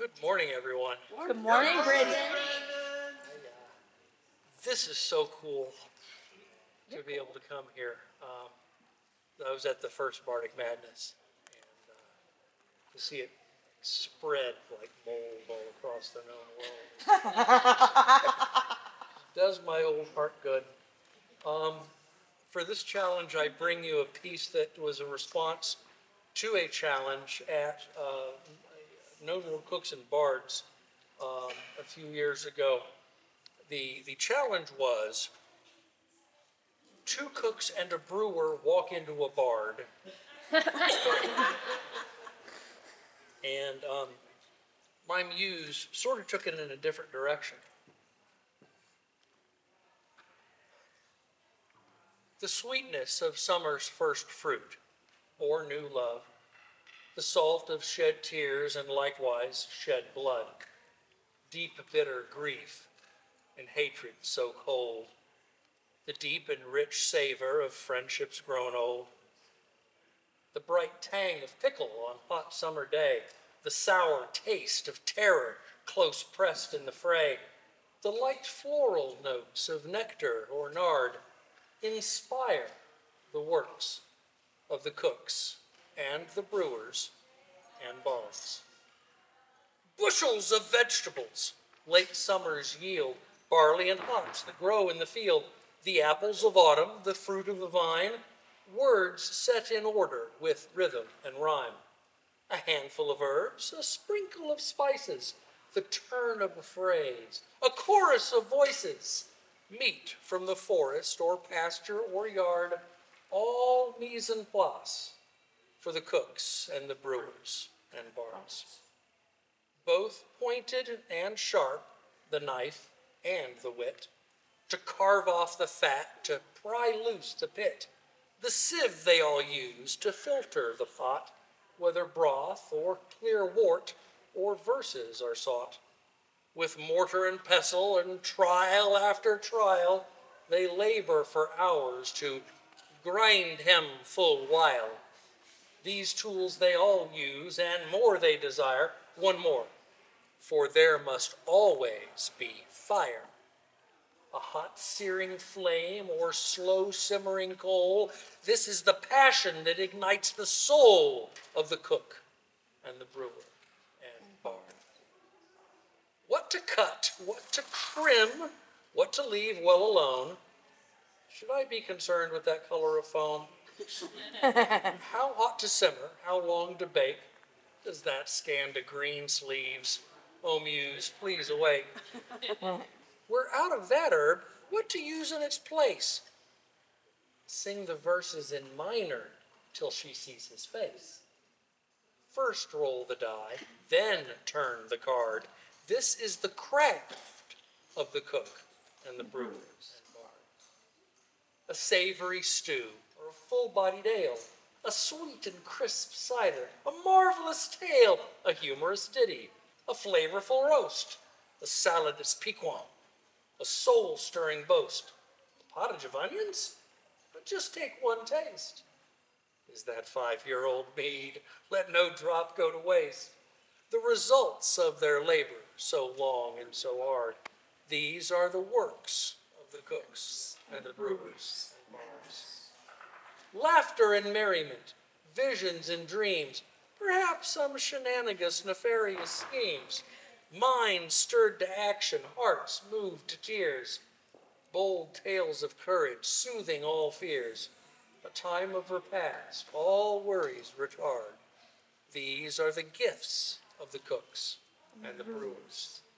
Good morning, everyone. Good morning, Bridget. This is so cool to be able to come here. Um, I was at the first Bardic Madness, and uh, to see it spread like mold all across the known world does my old heart good. Um, for this challenge, I bring you a piece that was a response to a challenge at uh, Notable Cooks and Bards um, a few years ago. The, the challenge was two cooks and a brewer walk into a bard. and um, my muse sort of took it in a different direction. The sweetness of summer's first fruit, or new love, the salt of shed tears and likewise shed blood, deep bitter grief and hatred so cold, the deep and rich savor of friendships grown old, the bright tang of pickle on hot summer day, the sour taste of terror close pressed in the fray, the light floral notes of nectar or nard inspire the works of the cooks and the brewers and bards. Bushels of vegetables. Late summers yield, barley and hops that grow in the field, the apples of autumn, the fruit of the vine, words set in order with rhythm and rhyme. A handful of herbs, a sprinkle of spices, the turn of a phrase, a chorus of voices, meat from the forest or pasture or yard, all mise en place for the cooks and the brewers and bards. Both pointed and sharp, the knife and the wit, to carve off the fat, to pry loose the pit. The sieve they all use to filter the pot, whether broth or clear wort or verses are sought. With mortar and pestle and trial after trial, they labor for hours to grind him full while. These tools they all use, and more they desire, one more, for there must always be fire. A hot searing flame or slow simmering coal, this is the passion that ignites the soul of the cook and the brewer and bard. What to cut, what to trim, what to leave well alone. Should I be concerned with that color of foam? how hot to simmer, how long to bake? Does that scan to Greensleeves? Oh, muse, please awake. We're out of that herb. What to use in its place? Sing the verses in minor till she sees his face. First roll the die, then turn the card. This is the craft of the cook and the brewer and bard. A savory stew or a full-bodied ale, a sweet and crisp cider, a marvelous tale, a humorous ditty, a flavorful roast, a salad as piquant, a soul-stirring boast, a pottage of onions? But just take one taste. Is that five-year-old mead? Let no drop go to waste. The results of their labor, so long and so hard, these are the works of the cooks and the brewers. Laughter and merriment, visions and dreams, perhaps some shenanigans, nefarious schemes, minds stirred to action, hearts moved to tears, bold tales of courage, soothing all fears, a time of repast, all worries retard. These are the gifts of the cooks and the mm-hmm. brewers and bards.